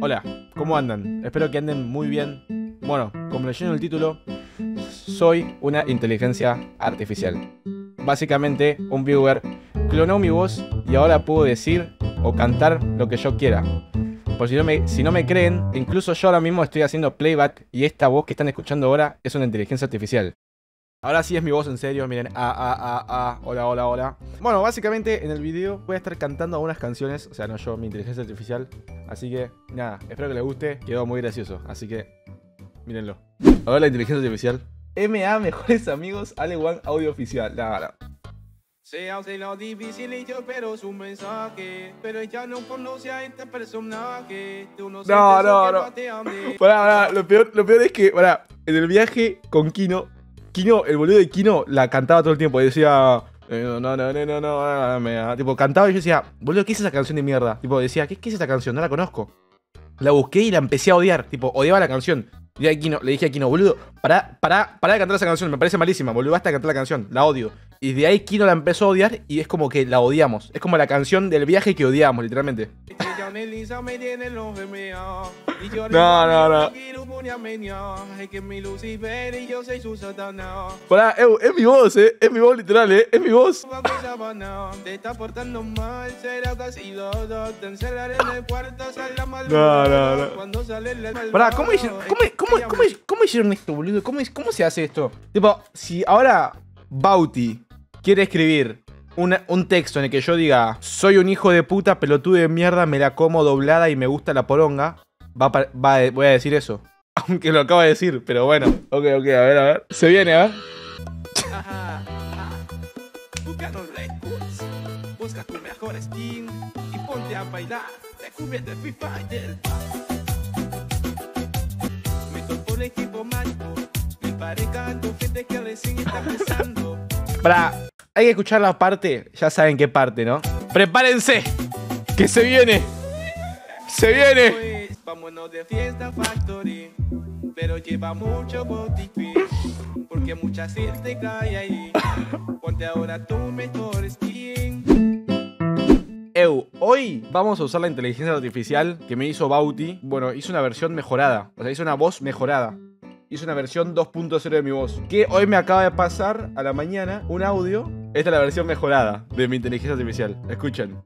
Hola, ¿cómo andan? Espero que anden muy bien. Bueno, como leyeron el título, soy una inteligencia artificial. Básicamente, un viewer clonó mi voz y ahora puedo decir o cantar lo que yo quiera. Por si no, me, si no me creen, incluso yo ahora mismo estoy haciendo playback y esta voz que están escuchando ahora es una inteligencia artificial. Ahora sí es mi voz en serio, miren, ah, ah, ah, ah, hola, hola, hola. Bueno, básicamente en el video voy a estar cantando algunas canciones, o sea, no yo, mi inteligencia artificial. Así que, nada, espero que les guste, quedó muy gracioso, así que, mírenlo. Ahora la inteligencia artificial. MA Mejores Amigos, Ale One Audio Oficial. Nada, no. Se hace lo difícil y yo espero su mensaje Pero ella no conoce a este personaje Tú no, No, no, no. a. Pará, pará, lo peor, lo peor es que, pará, en el viaje con Kino, Kino, el boludo de Kino la cantaba todo el tiempo y decía. eh, No, no, no, no, no, no, me da". tipo, cantaba y yo decía, boludo, ¿qué es esa canción de mierda? Tipo, decía, ¿qué, es esa canción? No la conozco. La busqué y la empecé a odiar, tipo, odiaba la canción. Le dije a Kino, boludo, pará, pará, pará de cantar esa canción, me parece malísima, boludo, basta de cantar la canción, la odio. Y de ahí Kino la empezó a odiar y es como que la odiamos. Es como la canción del viaje que odiamos, literalmente. No, no, não. Pará, eu, é, é minha voz, é, é minha voz literal, é, é minha voz. Não, não, não. Pará, como, como hicieron esto, boludo? ¿Cómo, ¿Cómo se hace esto? Tipo, si ahora Bauti quiere escribir una- un texto en el que yo diga soy un hijo de puta, pelotudo de mierda, me la como doblada y me gusta la poronga, va va a- voy a decir eso. Aunque lo acabo de decir, pero bueno. Ok, ok, a ver, a ver. Se viene, a ver. Ajá, ajá. Busca los records, busca tu mejor skin y ponte a bailar. Descúbrete Free Fire. Me tocó el equipo mágico, me pareja con gente que recién está empezando. Para, hay que escuchar la parte, ya saben qué parte, ¿no? Prepárense, que se viene. Se viene. Vámonos de fiesta factory, pero lleva mucho botiquín, porque mucha gente cae ahí. Ponte ahora tu mejor skin. Eu, hoy vamos a usar la inteligencia artificial que me hizo Bauti. Bueno, hizo una versión mejorada. O sea, hizo una voz mejorada. Hizo una versión 2.0 de mi voz. Que hoy me acaba de pasar a la mañana un audio. Esta es la versión mejorada de mi inteligencia artificial. Escuchen.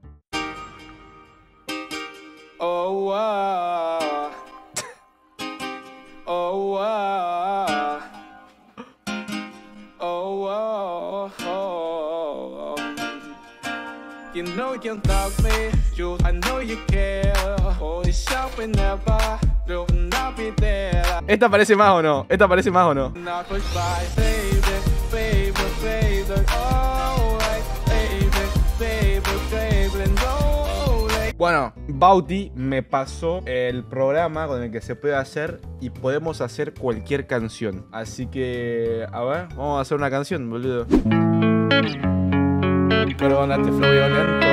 Oh, ah. Oh, ah. Oh, oh. You know you love me, you I know you care. Hold it sharp and never, will not be there. ¿Esta parece más o no? ¿Esta parece más o no? Bueno, Bauti me pasó el programa con el que se puede hacer y podemos hacer cualquier canción. Así que, a ver, vamos a hacer una canción, boludo. Perdónate, flow violento,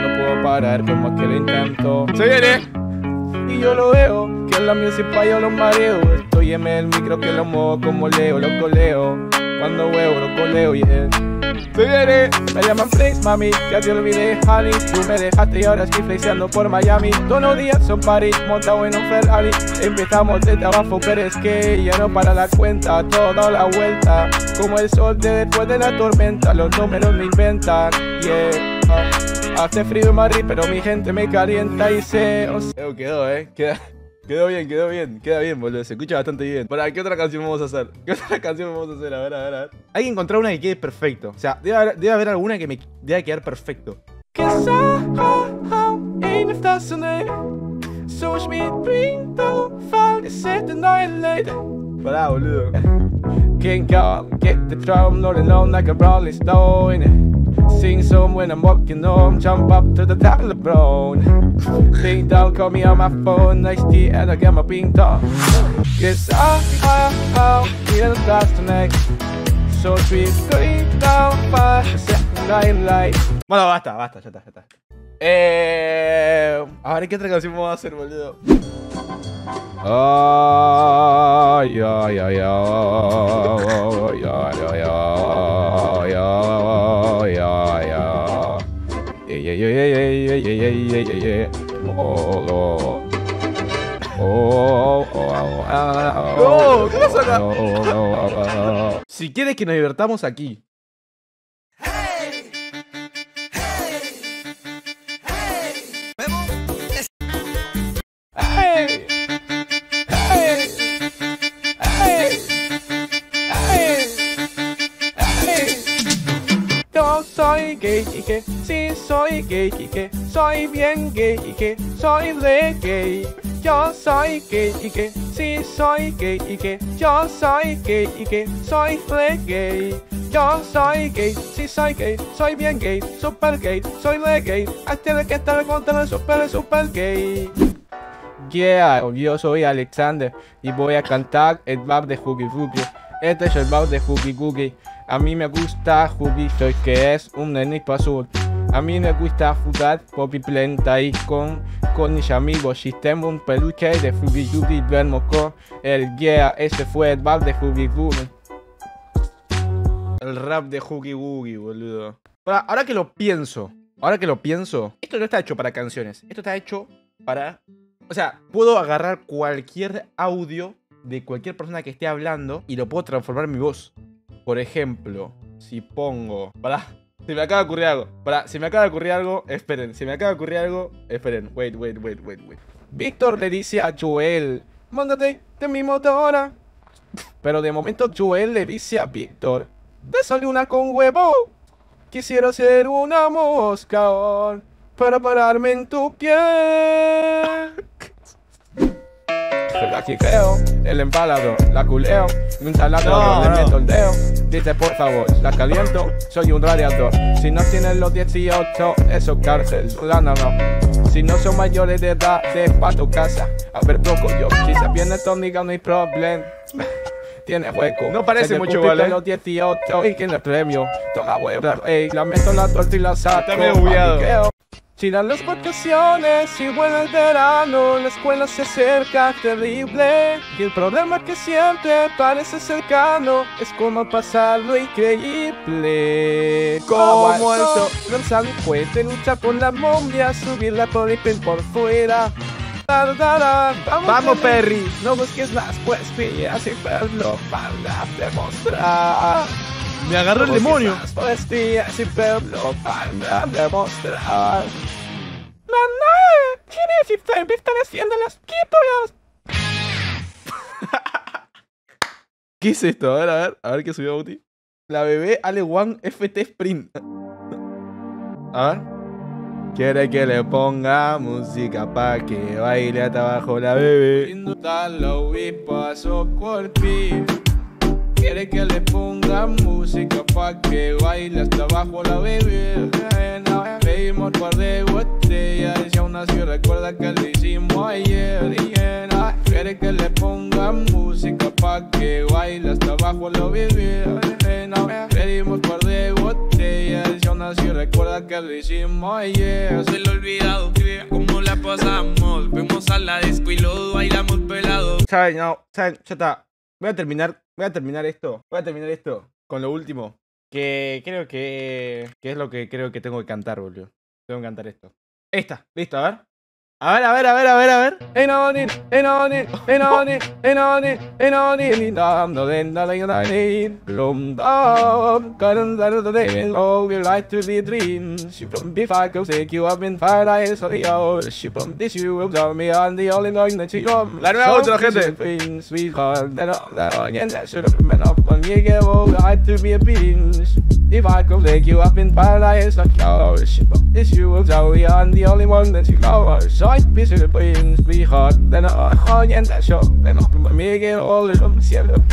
no puedo parar como que lo intento. ¡Se viene! Y yo lo veo, que en la music pa' yo los mareo. Estoy en el micro que lo muevo como leo, lo coleo. Cuando huevo, lo coleo, yeah. Viene, me llaman Flex, mami, ya te olvidé, honey Tú me dejaste y ahora estoy flexeando por Miami. Todos los días son party, montado en un Ferrari. Empezamos desde abajo, pero es que ya no para la cuenta Toda la vuelta, como el sol de después de la tormenta Los números me inventan, yeah. Ah. Hace frío en Madrid, pero mi gente me calienta y se... o sea, quedó, eh, queda... Quedó bien, quedó bien, queda bien, boludo. Se escucha bastante bien. ¿Para qué otra canción vamos a hacer? ¿Qué otra canción vamos a hacer? A ver, a ver, a ver. Hay que encontrar una que quede perfecto. O sea, debe haber, debe haber alguna que me debe quedar perfecto. Pará, boludo. Sing some when I'm walking home, jump up to the telephone. Ding dong, call me on my phone, nice tea, and I get my ping dong. Yes, I, I, I, feel that's tonight. So sweet, going down the night light. Bueno, basta, basta, ya está, ya está. Eh. A ver, ¿qué otra canción vamos a hacer, boludo? Ay, ay, ay, ay, ay, ay, ay, Si quieres que nos divertamos aquí soy gay y que sí soy gay y que soy bien gay y que soy re gay. Yo soy gay y que sí soy gay y que yo soy gay y que soy re gay. Yo soy gay, sí soy gay, soy bien gay, super gay, soy re gay. Hasta que estar contra super super gay. Yeah, yo soy Alexander y voy a cantar el rap de Hoogie Boogie. Este es el rap de Hoogie Boogie. A mí me gusta Hoogie, soy que es un nenito azul. A mí me gusta jugar Poppy Plenta y con, con mis amigos. Si tengo un peluche de Hoogie Boogie, duermo con el yeah. Ese fue el rap de Hoogie Boogie. El rap de Hoogie Boogie, boludo. Ahora, ahora que lo pienso, ahora que lo pienso, esto no está hecho para canciones. Esto está hecho para o sea, puedo agarrar cualquier audio de cualquier persona que esté hablando y lo puedo transformar en mi voz. Por ejemplo, si pongo. Pará, se me acaba de ocurrir algo. Pará, se me acaba de ocurrir algo. Esperen, se me acaba de ocurrir algo. Esperen, wait, wait, wait, wait, wait. Víctor le dice a Joel: Mándate de mi motora. Pero de momento Joel le dice a Víctor: Desayuna con huevo. Quisiera ser una mosca para pararme en tu piel. La quiqueo, el empalado, la culeo, un taladro, le meto el dedo. Dice por favor, la caliento, soy un radiador. Si no tienes los 18, eso cárcel, la no, no. Si no son mayores de edad, de pa' tu casa. A ver, poco yo, quizás viene tu amiga, no hay problema. Tiene hueco. No parece Se mucho, ¿vale? los 18 y tiene premio. Toma huevo, ey, la meto la torta y la saco. Está medio. Tiran las vacaciones y vuelve el verano, la escuela se acerca terrible y el problema que siempre parece cercano es cómo pasar lo increíble. Como eso, lanzar un cohete, luchar con la momia, subir la torre por fuera. Tarara, Vamos, Vamos, Perry, no busques las cuestiones y verlo para demostrar. Me agarró el demonio. Verlo para demostrar. Mamá, ¿quiénes están, están haciendo las quítulas? ¿Qué es esto? A ver, a ver, a ver qué subió Bauti. La bebé Ale One FT Sprint. A ver. Quiere que le ponga música pa' que baile hasta abajo la bebé. Quiere que le ponga música pa' que baile hasta abajo la bebé. Pedimos un par de botellas y aún así recuerda que lo hicimos ayer. Quiere que le ponga música pa' que baile hasta abajo la bebé. Pedimos un par de botellas y aún así recuerda que lo hicimos ayer. Se ha olvidado que cómo la pasamos. Fuimos a la disco y lo bailamos pelado. ¿Saben? No, ¿saben? Ya está. Voy a terminar, voy a terminar esto. Voy a terminar esto con lo último. Que creo que, que es lo que creo que tengo que cantar, boludo. Tengo que cantar esto. Esta, listo, a ver. A ver, a ver, a ver, a ver, a ver. La nueva otra, gente. Sweetheart, that all that all, and that should have been up when you get old. I had to be a beans. If I could take you up in paradise, like yo, she from this you will tell me I'm the only one that you know. So I be the beans, sweetheart, then I and that show, then up when you get old, I'm cielo.